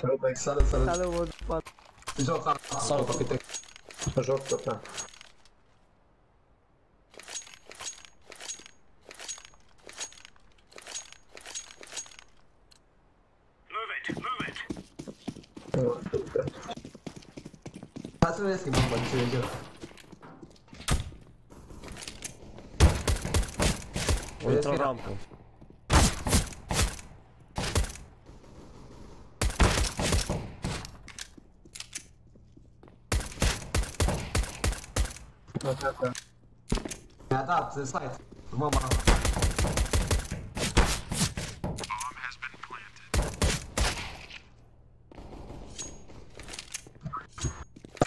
Środek, salę, salę. Ale łod, ład. Żoka, salę, kapitek. Żoka, tak. Patrz, jest chyba, czy będzie. Ultra rampą. Да, да, ты слайд. Мама.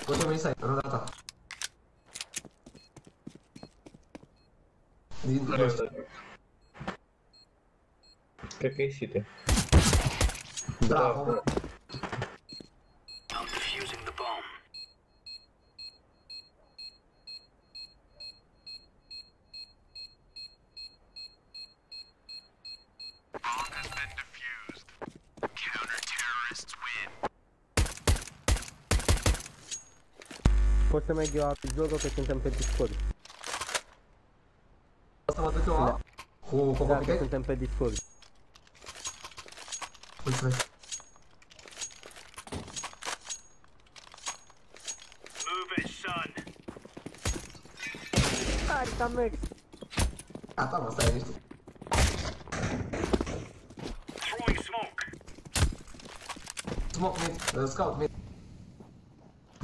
Вот его не сайт, родата. Как и ситы. Да, да. Eu la joc că suntem pe Discord. Asta mă duc eu a? Cu Da, că Cocopiche? suntem pe Discord. Mulțumesc. Hai, să merg. Gata, mă, stai liniștit. Smoke mid, uh, scout mid.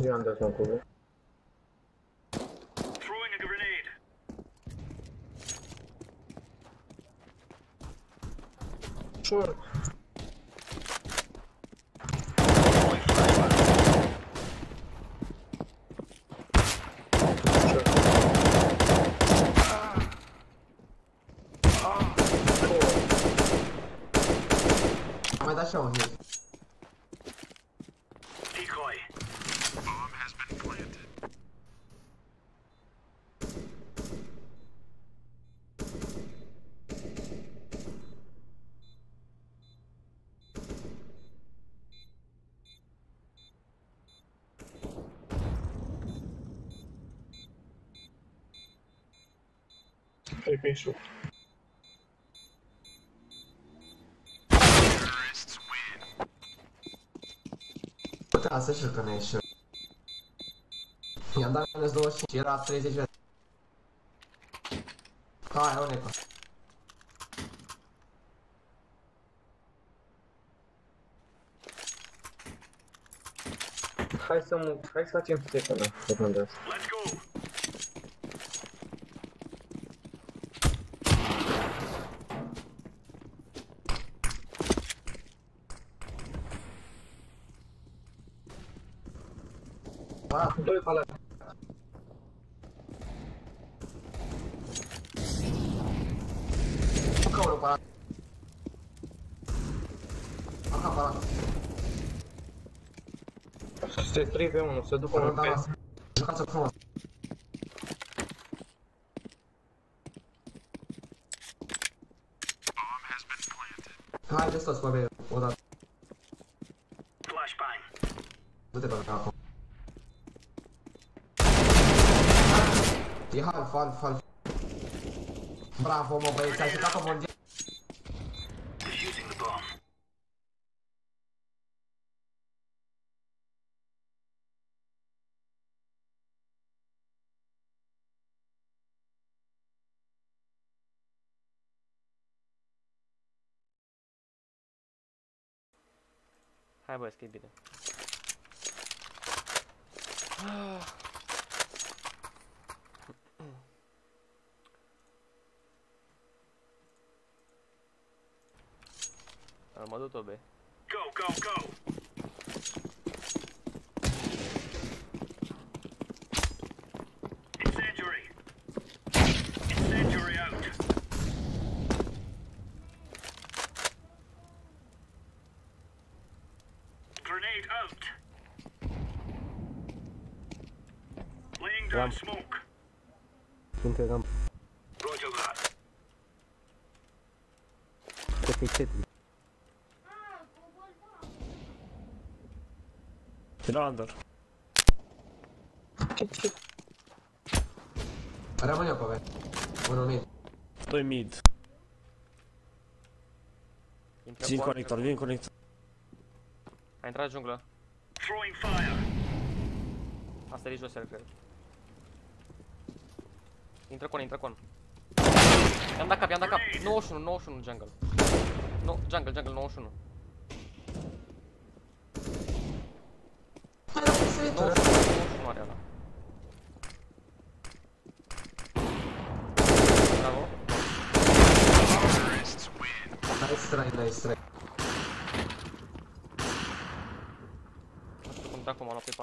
Eu am dat smoke Sure. trebuie și eu. Da, să știu că nu ești I-am dat minus 25, era 30 de... Hai, o necă. Hai să, hai să facem secundă, secundă asta. Let's go. Ba, Doi pala. încă unul pe ăla. Aha, pe ăla. Se 3 pe 1, se ducă unul Da, pe... da. Jucați-o frumos. Haideți toți pe fora, fora. Bravo, meu bem, tá ajudando a morrer. Hai bă, scrie bine. Am mă duc tot. Go, go, go. Incendiary. Incendiary out. Grenade out. Laying down Ramp. smoke. Între ramp. Roger that. Cred că e Tetris. Era under. Rămâne eu pe B. Unul mid. Doi mid. Intră Vin bot, conector, vin conector. A intrat junglă. Throwing fire. Asta e jos, el, cred. Intră con, intră con. I-am dat cap, i-am dat cap. 91, 91 jungle. No, jungle, jungle, 91.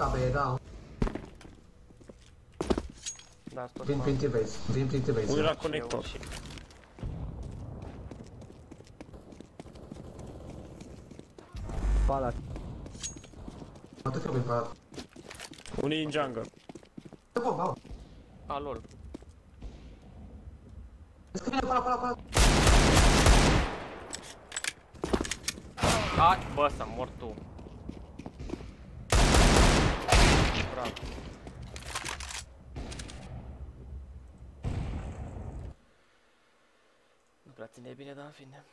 pe pasul ăla. Grenade. Deșa. Nimic AB, da. Da, tot Vin prin T-base. Vin prin Unul T-base. era conector. Pala. Atât că mi-e pe ăla. Unul e în jungle. Dă bomba, mă. A, lol. Vezi că vine pe ăla, pe ăla, pe ăla. A, bă, s-a mort tu. Bravo. Nu prea ține bine, dar în fine.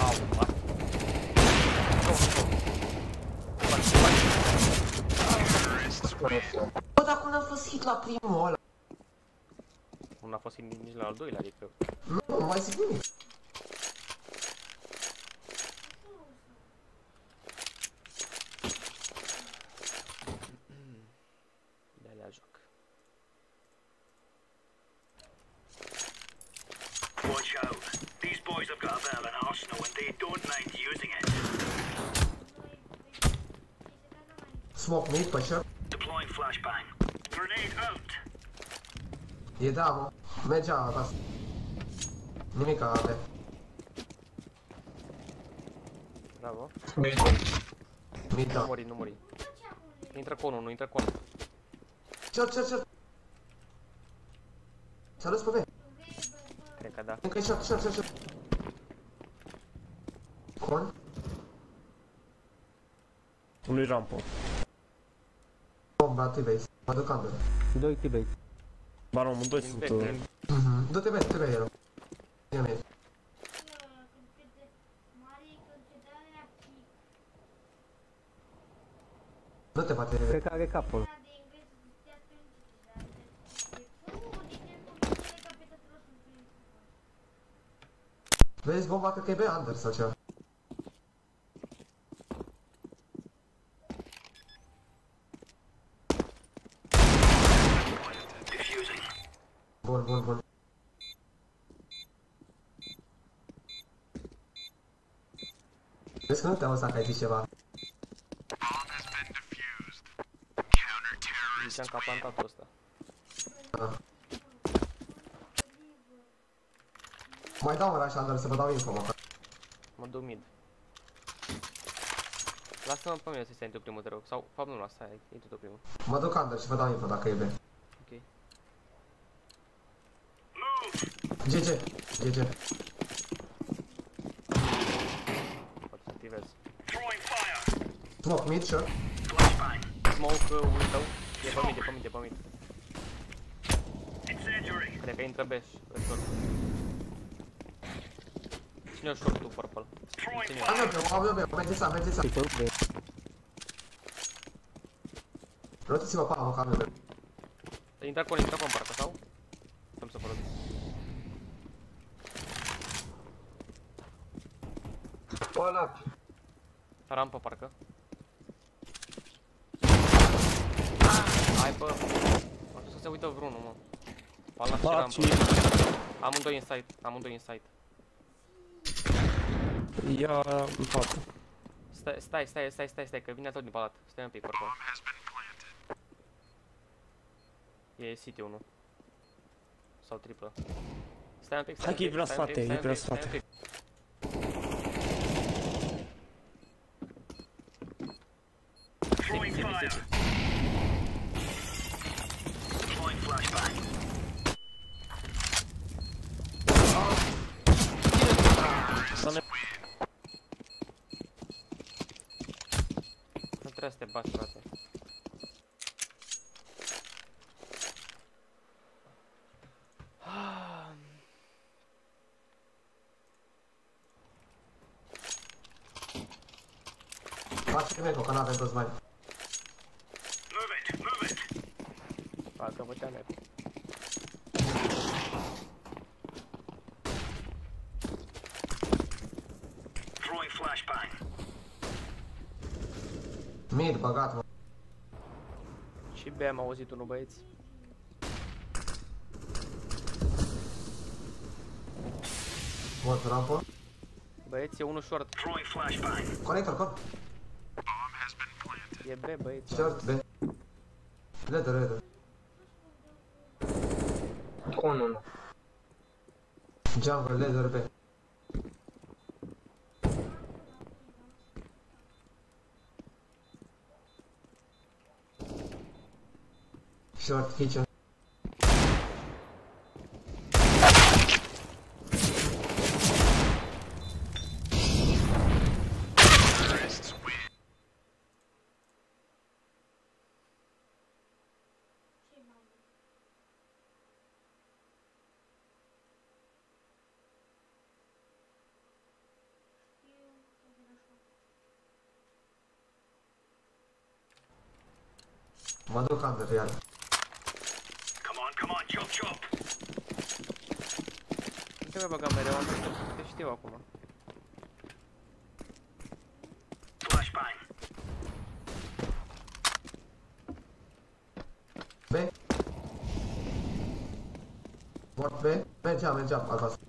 Au, mă. Go, go. Faci, faci. Nu știu. Bă, dar cum n-am fost hit la primul ăla? Nu a fost nici nici la al doilea, adică... Watch out. These boys have got a bit of arsenal and they don't mind using it. Smoke me, pusher. Deploying flashbang. Grenade out. Jedamo. Međava, da Nimic AB. Bravo. Mid, Nu da. mori, nu mori. Intră conul, nu intră conul. Short, short, short. S-a dus pe B. Cred că da. Încă e short, short, short, short. Con? Unui rampă. Bomba, tu vezi. Mă duc ambele. Doi T-base. Baron, amândoi Din sunt... back, uh, din- Mhm. Du-te bine, du-te bine, Ero. Ia mie. Du-te, poate. Cred că are capul. Vezi bomba, cred că e pe under sau ceva. Diffusing. Bun, bun, bun. Vezi că nu te auzi dacă ai zis ceva. Ziceam că a plantat ăsta. Da. Mai dau un rush under să vă dau info, măcar. Mă duc mid. Lasă-mă pe mine să stai tu primul, te rog. Sau, fapt nu lasă, hai, e tu primul. Mă duc under și vă dau info dacă e bine. Ok. GG, GG. Poate să activez. Throwing fire. Smoke mid, sure. Flashbang. Smoke, uh, window. E pe mid, e pe mid, e pe mid. Incendiary. Cred că intră beș, pe short. Cine-o short tu, purple? Cine Am eu pe, am eu pe, mergeți am, mergeți am. Și tot B. Rotați-vă pe amă, că am eu pe. Intra con, intra con parcă, sau? Cum să folosim? Ăla, Rampă, parcă. Hai, bă. Am să se uită vreunul, mă. Palat și Palat rampă. și... Amândoi în site, amândoi în site. Ia în față. Stai, stai, stai, stai, stai, stai, că vine tot din palat. Stai un pic, purple. E city 1. Sau triplă. Stai un pic, stai Hai un că e pic, prea stai un pic, spate, stai e un prea pic, stai un spate. pic. Throwing City, fire. city. Deploying flashbang. Să ne... Nu trebuie să te bați, frate. Face eco, că n-avem toți bani. Move it. Move it. Facă făceam eco. Throwing flashbang. Mid, băgat, mă. Și B am auzit unul băieți. Mort rampă. Băieți, e unul short. Throwing flashbang. Conector, con. E B, băieți. Short, B. Leather, leather. con unul. Jungle, leather, B. Short, kitchen. Mă duc under, iar. Come on, come on. Chop, chop. Nu te mai băga mereu, am zis că te știu acum. Flashbang. B. Mort B. Mergeam, mergeam, albastru.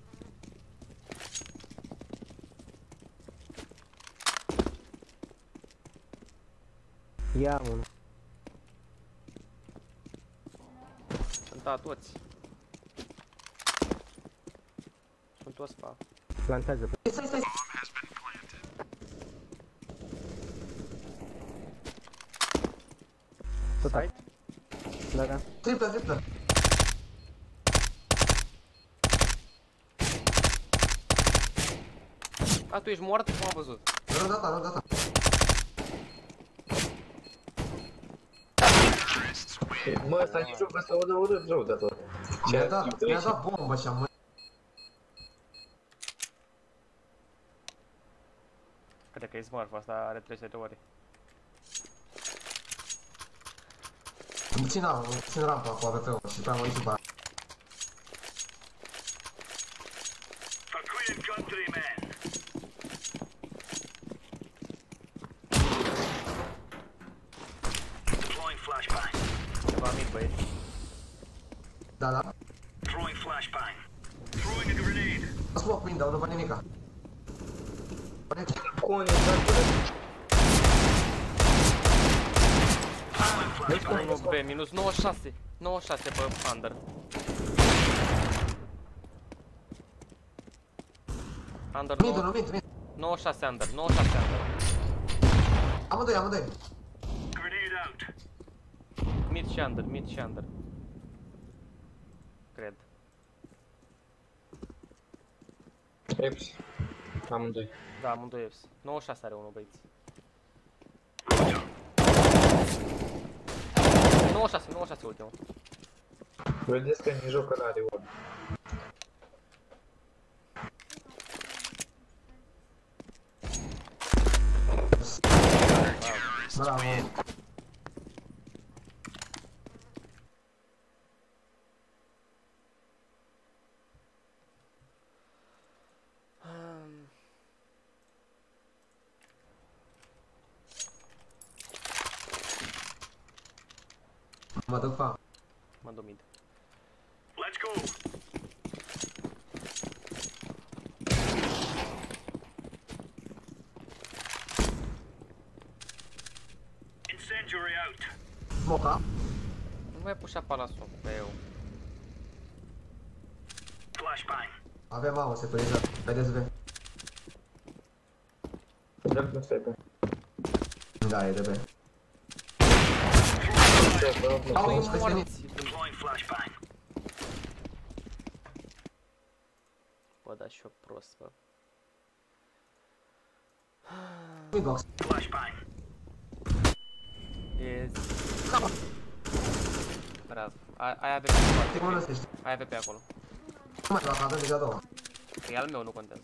Ia unul. Planta toți. Sunt toți pa? Plantează. Stai, stai, stai. Tot site. Da, da. Tripla, tripla. A, tu ești mort? Cum am văzut? não data, rău data. Mă, ăsta nici joc, ăsta o dă urât rău de tot. Mi-a dat, mi-a dat bombă și am murit. Cred că e smurf, asta are 300 de ori. Țin, țin rampa cu AWP-ul și pe am murit și pe aia. Nu vin, nu vin. 90 sänder, 90 sänder. Ammo döj, ammo döj. Mid känner, mid känner. Cred. Eps. Amândoi. Da, amândoi Eps. 96 are unul, băieți. 96, 96 ultimul. Vedeți că nici jocă n-are oameni. puxar para sopel. Ave mal, você precisa. Vai desver. Deve não sei, Dá, ele deve. Calma, um morto. Pode achar próxima. Flashbang. Yes. Calma. Esperad, hay ATP. Hay ATP a colo. Real me o no cuentes.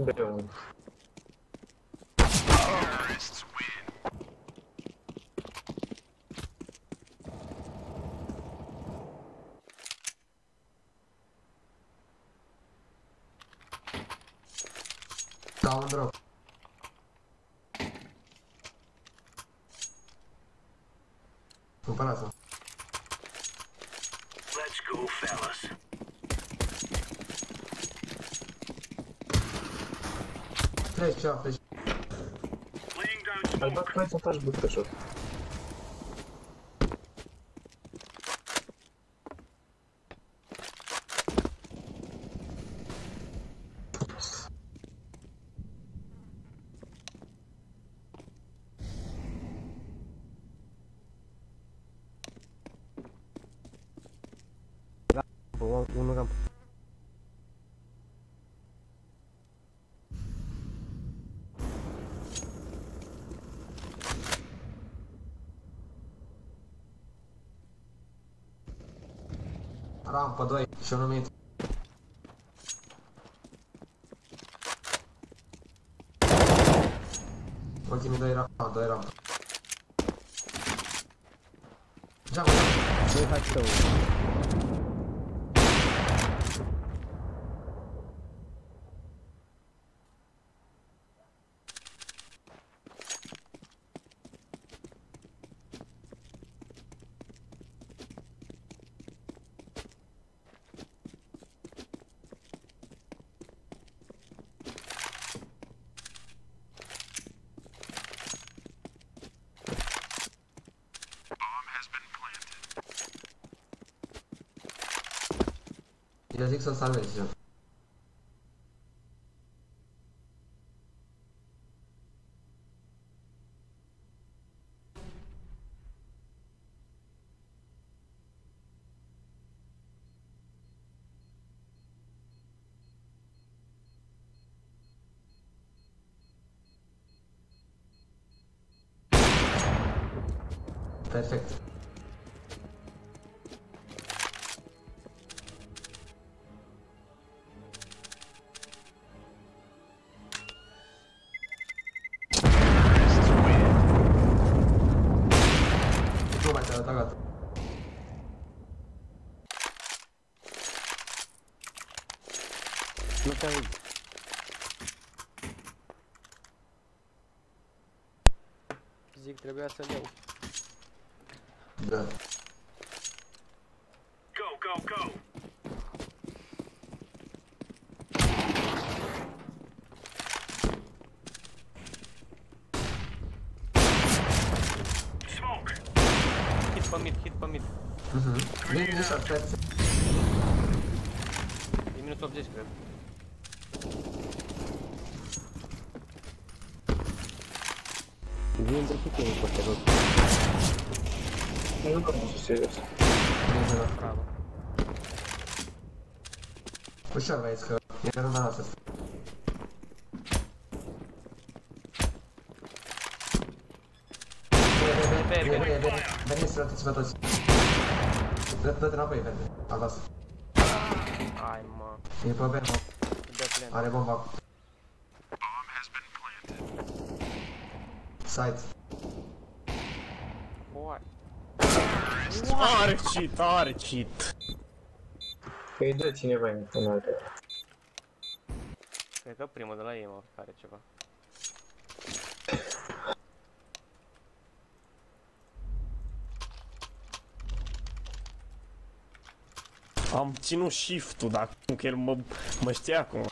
Boom. Terrorists win. Down drop. Super awesome. Cześć, cześć. Ale tak, pamiętam też był. K2 еще он умеет. Ultimi doi round, doi round. Jump. 18頭。剩三本线 Nu te aud. Zic, trebuia să-l iau. Da. Go, go, go. Smoke. Hit pe mid, hit pe mid. Mhm. Vin din short, cred. E minus 80, cred. Sunt serios. Vin din short. Bravo. Ușor, vezi că e runda noastră. Vine, vine, vine, vine, vine să rotiți pe toți. Dă- Dă-te înapoi, verde. Albas. Hai, mă. E pe B, mă. De plen. Are bomba. Side. Are cheat, are cheat. Îi dă cineva în altă. Cred că primul de la ei, mă, care ceva. Am ținut shift-ul, dar acum că el mă, mă știa acum.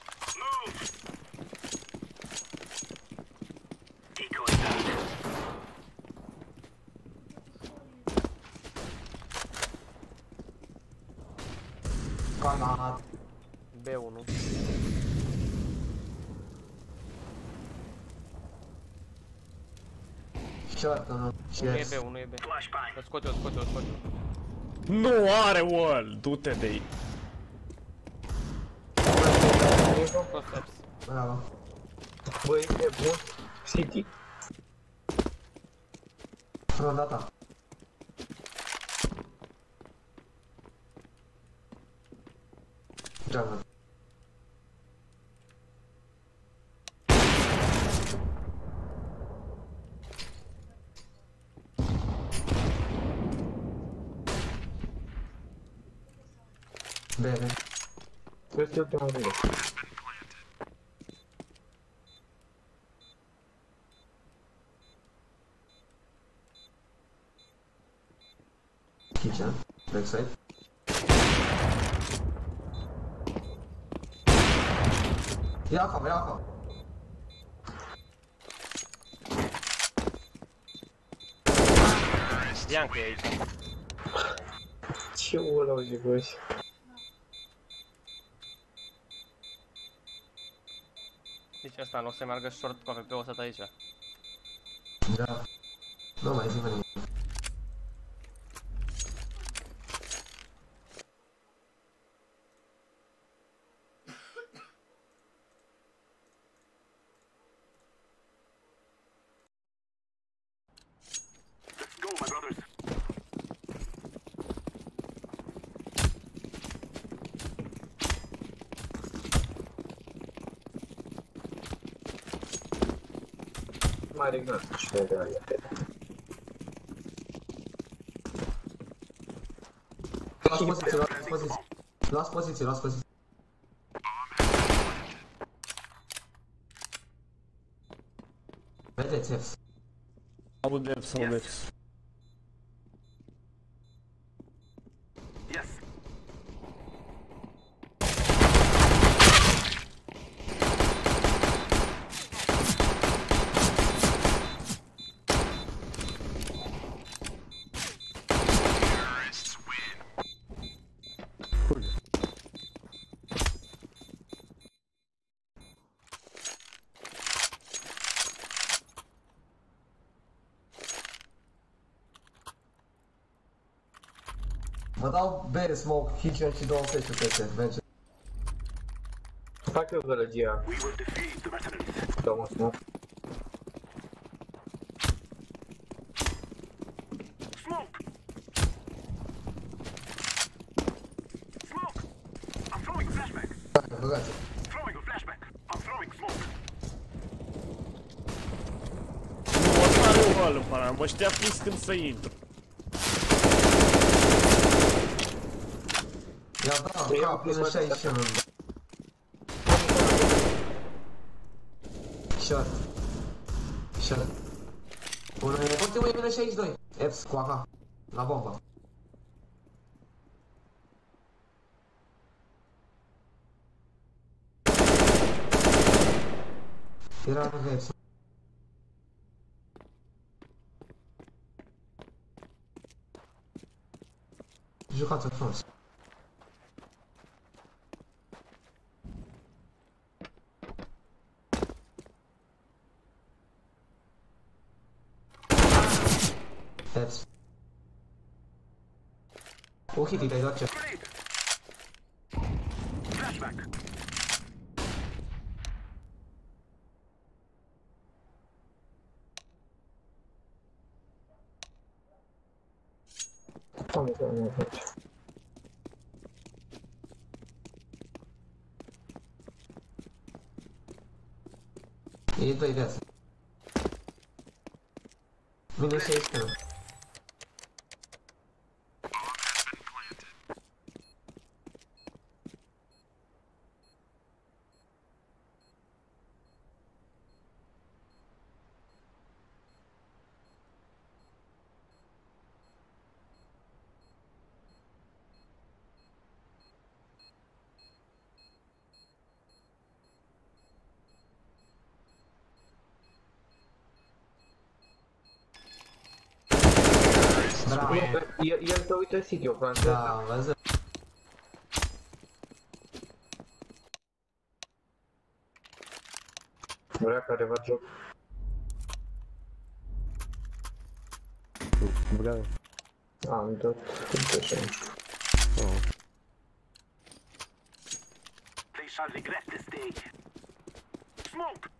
Short, unul. Și Unul e yes. B, unul e B. Flashbang. Îl scot eu, îl scot eu, îl scot eu. Nu are wall, du-te de aici. Scot steps. Bravo. Băi, e bun. City. Ronda ta. Jungle. 听见？哪边？不要跑，不要跑！这样危险！气我了，我鸡巴！Asta, în loc meargă short cu AVP, o să aici. Da. Nu mai zi nimic. Да, что да. Раз позиции, раз позиции. Раз позиции, раз позиции. Дайте текст. Аудепс, аудепс. Vă dau bere, smoke, kitchen și două flash-uri peste. Merge. Fac eu gălăgia. We will defeat the mercenaries. Dau un smoke. Smoke! Smoke! I'm throwing a flashback. Băgați. Throwing a flashback. I'm throwing smoke. Nu, ăsta are un rol, pana, mă știa fix când să intru. I-am dat în cap până 61. Shot. Shot. Unul e... Ultimul e minus 62. Eps cu AK. La bombă. Era lângă Eps. Jucați-o frumos. steps. he did I got you. Oh my god, my god. Иди, Esatto. Io, io ho trovato il sito quando... Ciao, vas- Guarda che arriva giù. Bravo. Ah, mi do tutto. Oh. They shall regret this day. Smoke!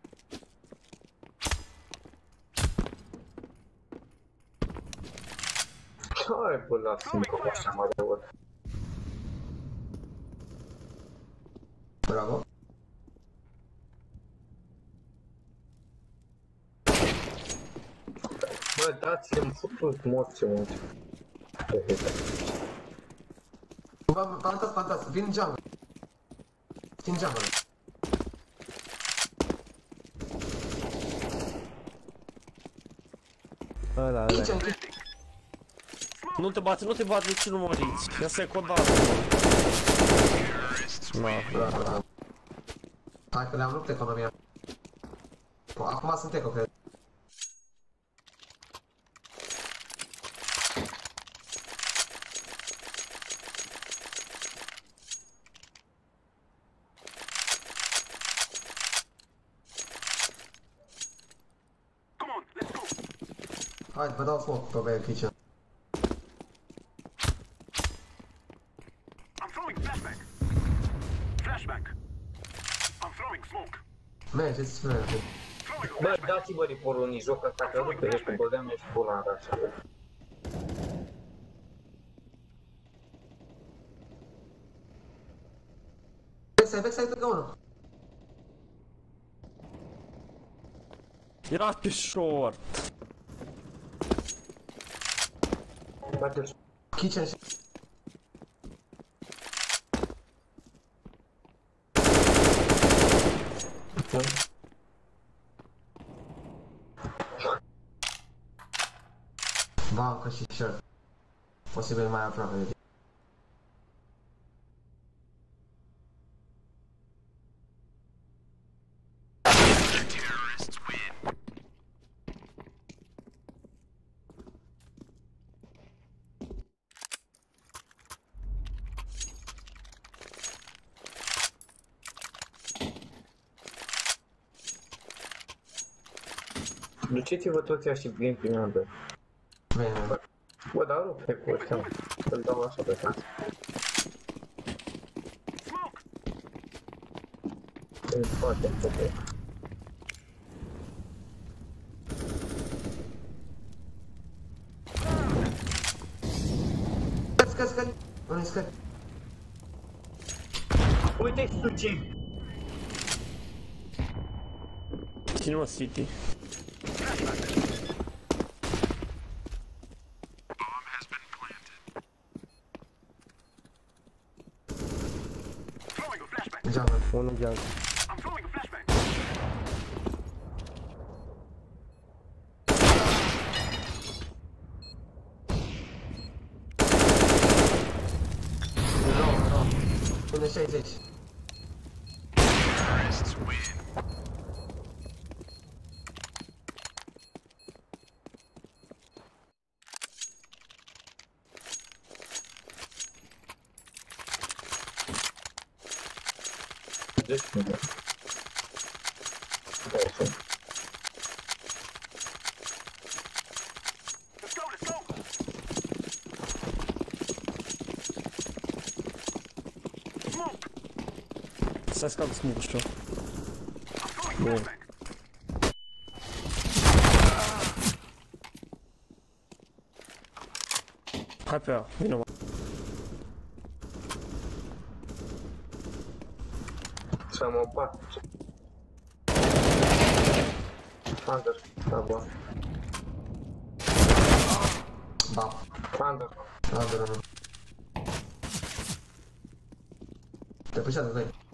Ce ai bă, lasă-mi că așa mai de ori. Bravo. Bă, dați-mi futut morți mult. Plantați, plantați, vin în jungle. Vin în jungle. Ăla, ăla. Aici, aici. Nu te bate, nu te bate, nici nu moriți. Ia să-i codat. No, Bravo, bravo. Hai că le-am rupt economia. Acum sunt eco, cred. Come on, let's go! Hai, vă dau smoke pe B kitchen. Flashback. I'm throwing smoke. Mergeți, mergeți. Throwing a Bă, flashback. dați-vă riporul joc ăsta, că nu pe ești cu bădeam, ești pula în rața. Backside, backside, lângă unul. Era pe short. Bate Kitchen though. Wow, because she's short. Possible minor probability. Duceți-vă toți așa game prin ambele. Bine, Bă, dar rup pe cu ăsta. Îl dau așa pe față. În spate, pe Scări, scări, scări! Unde scări? Uite suci! Ține mă City. Johnson. That's not a small shot. Yeah. Hyper, you know what? Самопад. Фандер, таба. Бам. Фандер. Фандер. Да, пусть это дай.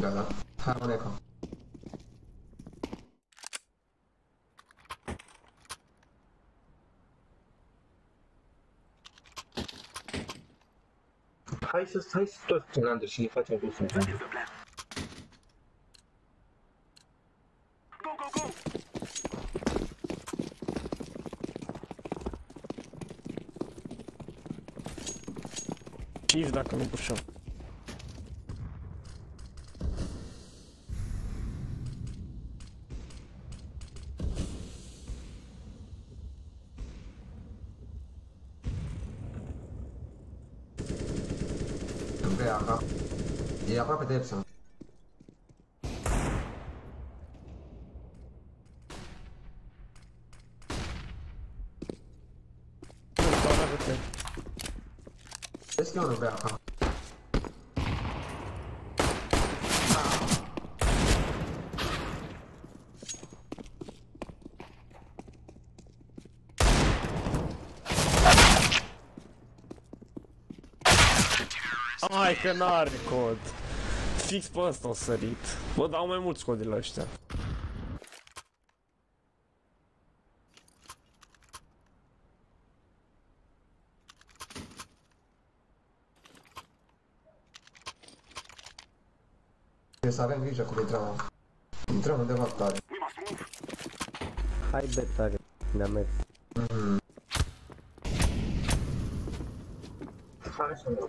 Gata. Hai mă neco. Hai să, hai să toți în under și ne facem cu sunt. That is the plan. Go, go, go. Shift dacă nu pușăm. they have sound. It's going about, huh? I cannot record. Fix pe ăsta o sărit. Bă, dau mai mulți cod de la ăștia. Trebuie să avem grijă cum intrăm. Intrăm undeva tare. We must move. Hai betare. Ne-a mers. Mhm. Hai să nu,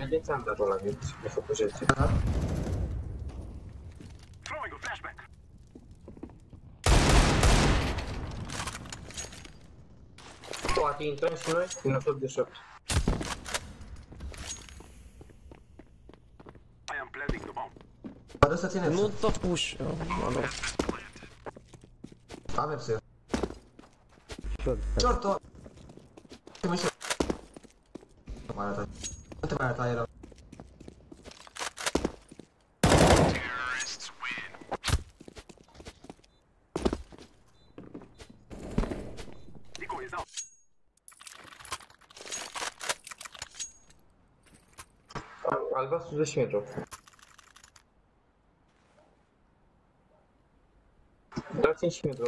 nu te mișcă. Vedeți underul ăla, mi s-a făcut jeți. Throwing a flashbang. Poate intrăm și noi în 188. I am planting the bomb. Poate să ținem. Nu tot push. Mă, nu. Am Epson. Short. Alright, I don't. Alba ze śmiecią. Dajcie śmiecią.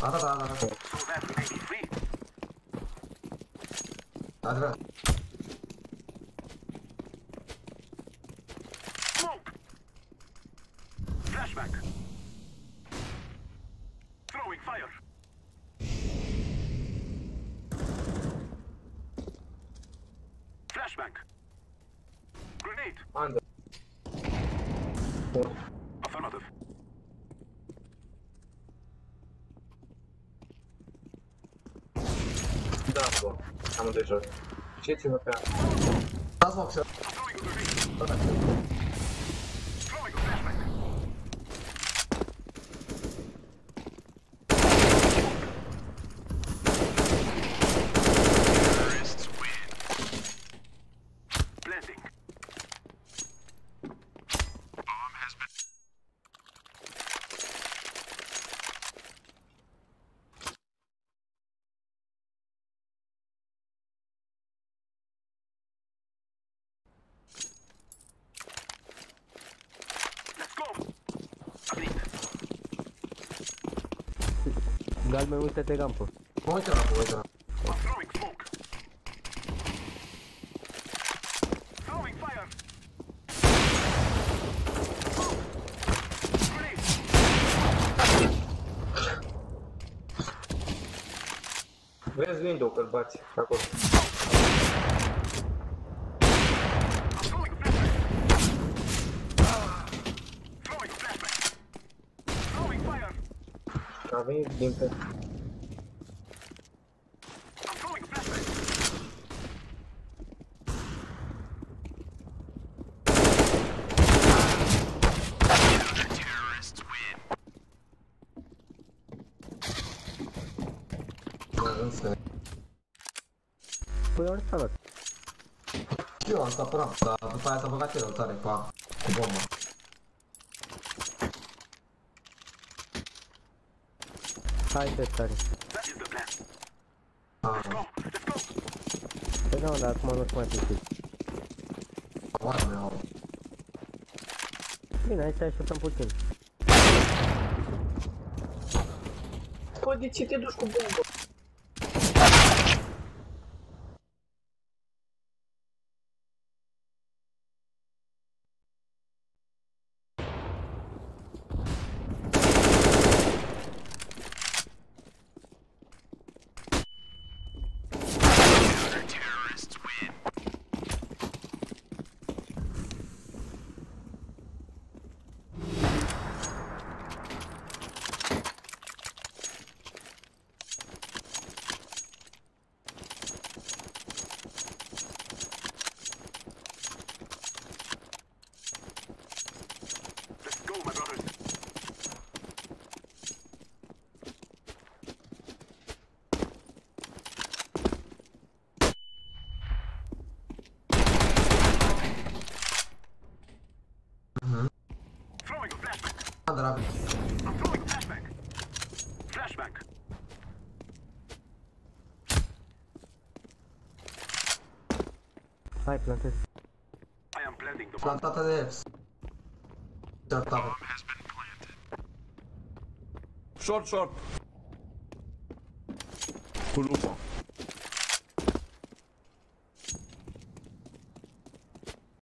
Dobra, dobra, dobra. Adres. лежать. Чечи на 5. Назвался. Galben, uite-te rampă. Mă uit la mă uit la Throwing smoke. Throwing fire. Grenade. Vezi window că-l bați acolo. ये game पे Păi ori să arăt. Știu, am stat până, dar după aia să băga celălalt tare, pa, cu bomba. Hai pe tare. That is the plan. Ah, Go. Let's go. Păi da, dar acum nu-ți mai plătit. oare meu. Bine, hai să așteptăm puțin. Păi de ce te duci cu bombă? atrás. Ay, planté. Plantate de Fs. Ya está. Short, short.